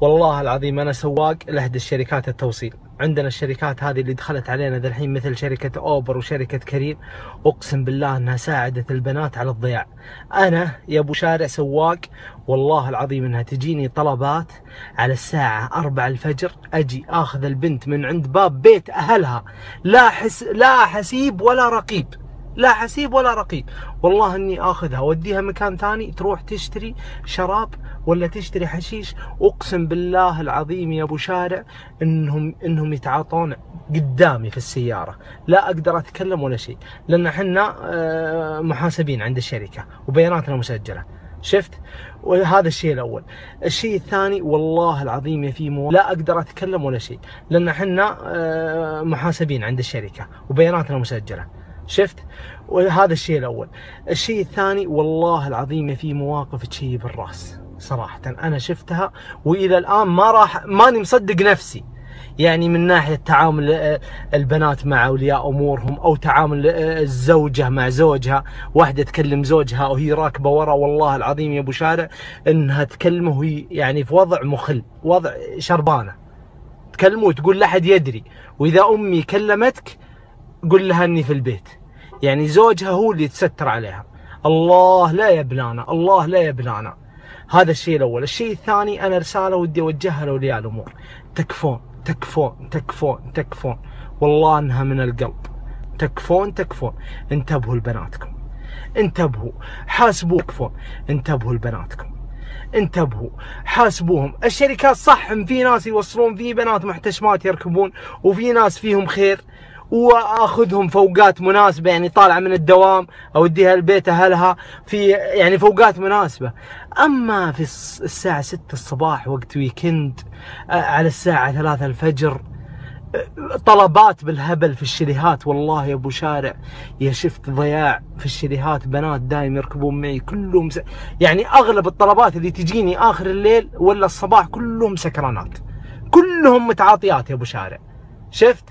والله العظيم أنا سواق لاحدى الشركات التوصيل. عندنا الشركات هذه اللي دخلت علينا ذا الحين مثل شركة أوبر وشركة كريم. أقسم بالله إنها ساعدت البنات على الضياع. أنا يا أبو شارع سواق والله العظيم إنها تجيني طلبات على الساعة 4 الفجر أجي آخذ البنت من عند باب بيت أهلها. لا حس لا حسيب ولا رقيب. لا حسيب ولا رقيب. والله إني آخذها أوديها مكان ثاني تروح تشتري شراب ولا تشتري حشيش أقسم بالله العظيم يا أبو شارع انهم إنهم يتعاطون قدامي في السيارة. لا أقدر أتكلم ولا شيء لأن إحنا آه، محاسبين عند الشركة وبياناتنا مسجلة. شفت؟ وهذا الشيء الأول. الشيء الثاني والله العظيم يا في لا أقدر أتكلم ولا شيء لأن إحنا آه، محاسبين عند الشركة وبياناتنا مسجلة. شفت؟ وهذا الشيء الأول. الشيء الثاني والله العظيم في مواقف تشيب الراس صراحة أنا شفتها وإلى الآن ما راح ماني مصدق نفسي. يعني من ناحية تعامل آه، البنات مع أولياء أمورهم أو تعامل آه، الزوجه مع زوجها واحدة تكلم زوجها وهي راكبة ورا والله العظيم يا أبو شارع إنها تكلمه وهي يعني في وضع مخل وضع شربانة. تكلمه وتقول لا أحد يدري. وإذا أمي كلمتك قل لها إني في البيت. يعني زوجها هو اللي يتستر عليها. الله لا يبلانا الله لا يبلانا. هذا الشيء الأول. الشيء الثاني أنا رسالة ودي أوجهها لأولياء الأمور. تكفون تكفون تكفون تكفون. والله أنها من القلب. تكفون تكفون. انتبهوا لبناتكم. انتبهوا. حاسبوا تكفون انتبهوا لبناتكم. انتبهوا. حاسبوهم. الشركات صح في ناس يوصلون في بنات محتشمات يركبون وفي ناس فيهم خير. وأخذهم فوقات مناسبة يعني طالعة من الدوام اوديها البيت أهلها في يعني فوقات مناسبة. أما في الساعة 6 الصباح وقت ويكند على الساعة 3 الفجر طلبات بالهبل في الشريهات. والله يا أبو شارع يا شفت ضياع في الشريهات بنات دايم يركبون معي كلهم س... يعني أغلب الطلبات اللي تجيني آخر الليل ولا الصباح كلهم سكرانات. كلهم متعاطيات يا أبو شارع. شفت؟